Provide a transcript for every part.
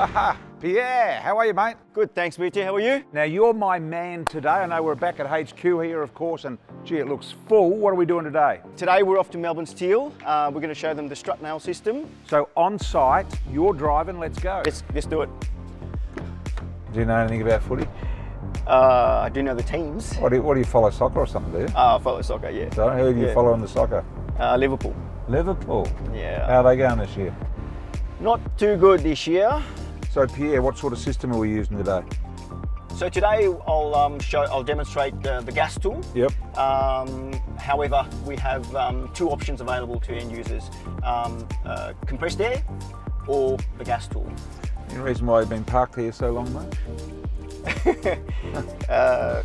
Pierre, how are you, mate? Good, thanks, BT. How are you? Now, you're my man today. I know we're back at HQ here, of course, and gee, it looks full. What are we doing today? Today we're off to Melbourne Steel. Uh, we're going to show them the Structnail system. So, on site, you're driving, let's go. Let's, let's do it. Do you know anything about footy? Uh, I do know the teams. What do, you, what do you follow, soccer or something, do you? Uh, follow soccer, yeah. So, who do you yeah. follow in the soccer? Uh, Liverpool. Liverpool. Yeah. How are they going this year? Not too good this year. So, Pierre, what sort of system are we using today? So today I'll um, show, I'll demonstrate uh, the gas tool. Yep. Um, however, we have um, two options available to end users: um, uh, compressed air or the gas tool. Any reason why you've been parked here so long, mate? Uh,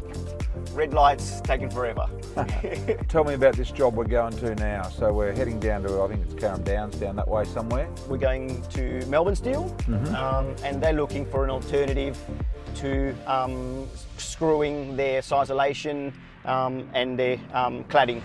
red lights taking forever. Tell me about this job we're going to now. So we're heading down to, I think it's Carrum Downs, down that way somewhere. We're going to Melbourne Steel, um, and they're looking for an alternative to um, screwing their sisalation um, and their um, cladding.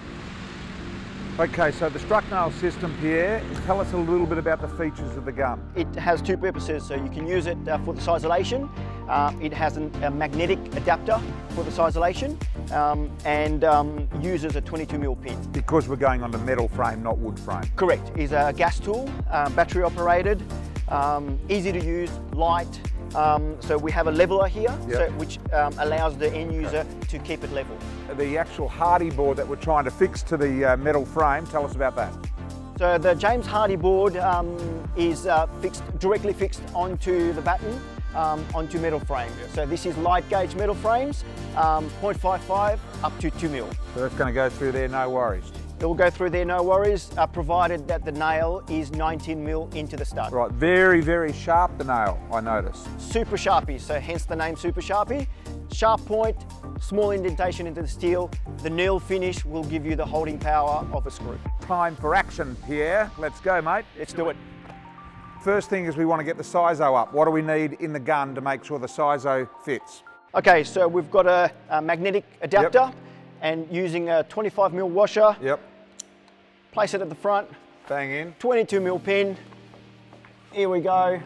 Okay, so the Structnail system, Pierre, tell us a little bit about the features of the gun. It has two purposes, so you can use it uh, for the sisalation. Uh, it has an, a magnetic adapter for the sisalation um, and um, uses a 22 mil pin. Because we're going on a metal frame, not wood frame. Correct, It's a gas tool, uh, battery operated, um, easy to use, light. Um, so we have a leveler here, Yep. so, which um, allows the end user to keep it level. The actual Hardie board that we're trying to fix to the uh, metal frame, tell us about that. So the James Hardie board um, is uh, fixed directly fixed onto the batten, um, onto metal frame. So this is light gauge metal frames, um, 0.55 up to 2 mil. So that's going to go through there, no worries. It will go through there, no worries, uh, provided that the nail is 19 mil into the stud. Right, very, very sharp the nail, I notice. Super Sharpie, so hence the name Super Sharpie. Sharp point, small indentation into the steel. The nail finish will give you the holding power of a screw. Time for action, Pierre. Let's go, mate. Let's do it. First thing is we want to get the sizo up. What do we need in the gun to make sure the sizo fits? Okay, so we've got a, a magnetic adapter and using a 25 mil washer, Yep, place it at the front, bang in. 22 mil pin. Here we go.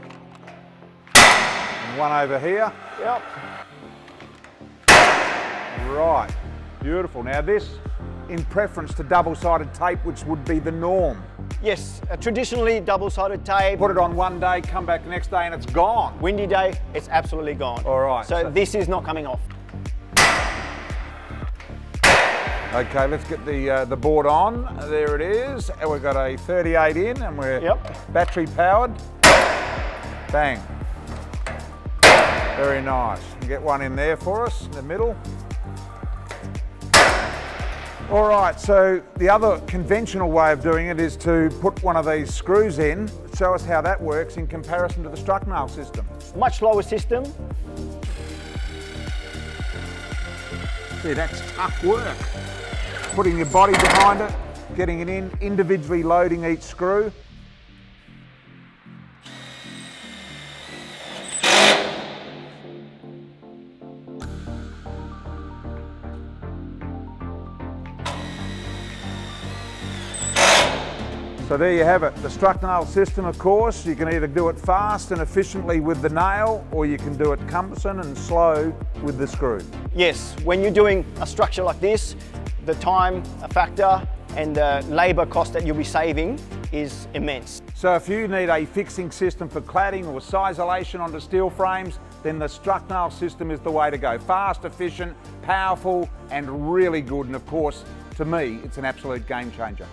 And one over here. Yep. Right, beautiful. Now this, in preference to double-sided tape, which would be the norm. Yes, uh, traditionally double-sided tape. Put it on one day, come back the next day and it's gone. Windy day, it's absolutely gone. All right, So, so- this is not coming off. Okay, let's get the uh, the board on. There it is. And we've got a 38 in and we're Yep. battery powered. Bang. Very nice. Get one in there for us in the middle. All right, so the other conventional way of doing it is to put one of these screws in. Show us how that works in comparison to the Structnail system. Much slower system. See, that's tough work. Putting your body behind it, getting it in, individually loading each screw. So there you have it, the Structnail system of course. You can either do it fast and efficiently with the nail or you can do it cumbersome and slow with the screw. Yes, when you're doing a structure like this, the time factor and the labour cost that you'll be saving is immense. So if you need a fixing system for cladding or sisalation onto steel frames, then the Structnail system is the way to go. Fast, efficient, powerful and really good and of course to me it's an absolute game changer.